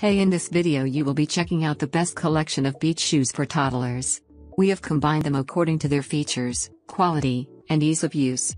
Hey in this video you will be checking out the best collection of beach shoes for toddlers. We have combined them according to their features, quality, and ease of use.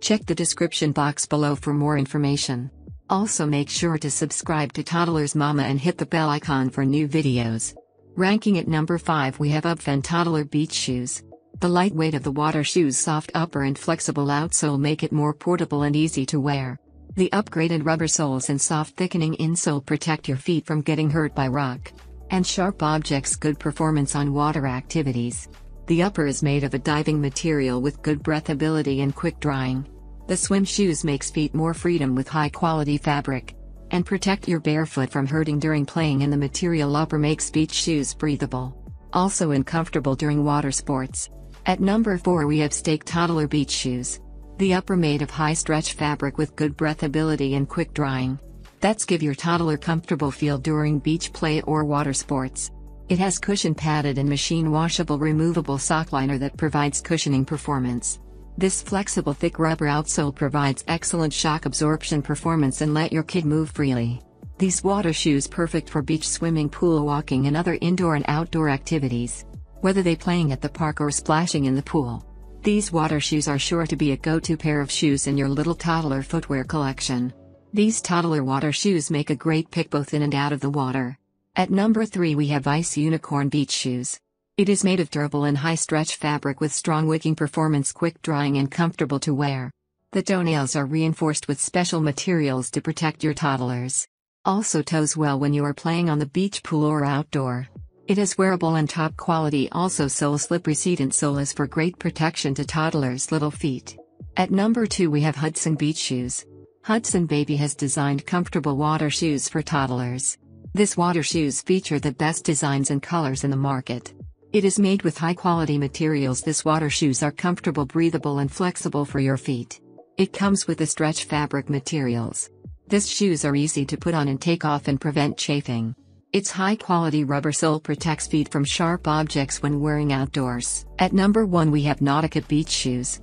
Check the description box below for more information. Also make sure to subscribe to Toddlers Mama and hit the bell icon for new videos. Ranking at number 5 we have Ubfen Toddler Beach Shoes. The lightweight of the water shoes soft upper and flexible outsole make it more portable and easy to wear. The upgraded rubber soles and soft thickening insole protect your feet from getting hurt by rock and sharp objects good performance on water activities. The upper is made of a diving material with good breathability and quick drying. The swim shoes makes feet more freedom with high quality fabric and protect your barefoot from hurting during playing and the material upper makes beach shoes breathable. Also and comfortable during water sports. At number 4 we have Stake Toddler Beach Shoes. The upper made of high stretch fabric with good breathability and quick drying. That's give your toddler comfortable feel during beach play or water sports. It has cushion padded and machine washable removable sock liner that provides cushioning performance. This flexible thick rubber outsole provides excellent shock absorption performance and let your kid move freely. These water shoes perfect for beach swimming pool walking and other indoor and outdoor activities. Whether they playing at the park or splashing in the pool. These water shoes are sure to be a go-to pair of shoes in your little toddler footwear collection. These toddler water shoes make a great pick both in and out of the water. At number 3 we have Ice Unicorn Beach Shoes. It is made of durable and high stretch fabric with strong wicking performance quick drying and comfortable to wear. The toenails are reinforced with special materials to protect your toddlers. Also toes well when you are playing on the beach pool or outdoor. It is wearable and top quality also sole slip recedent sole is for great protection to toddlers' little feet. At number 2 we have Hudson Beach Shoes. Hudson Baby has designed comfortable water shoes for toddlers. This water shoes feature the best designs and colors in the market. It is made with high quality materials this water shoes are comfortable breathable and flexible for your feet. It comes with the stretch fabric materials. This shoes are easy to put on and take off and prevent chafing. Its high-quality rubber sole protects feet from sharp objects when wearing outdoors. At number 1 we have Nautica Beach Shoes.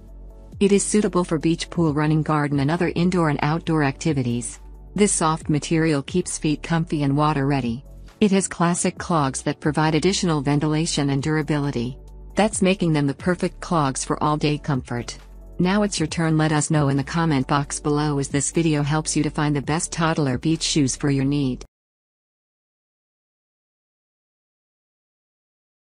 It is suitable for beach pool running garden and other indoor and outdoor activities. This soft material keeps feet comfy and water ready. It has classic clogs that provide additional ventilation and durability. That's making them the perfect clogs for all-day comfort. Now it's your turn let us know in the comment box below as this video helps you to find the best toddler beach shoes for your need.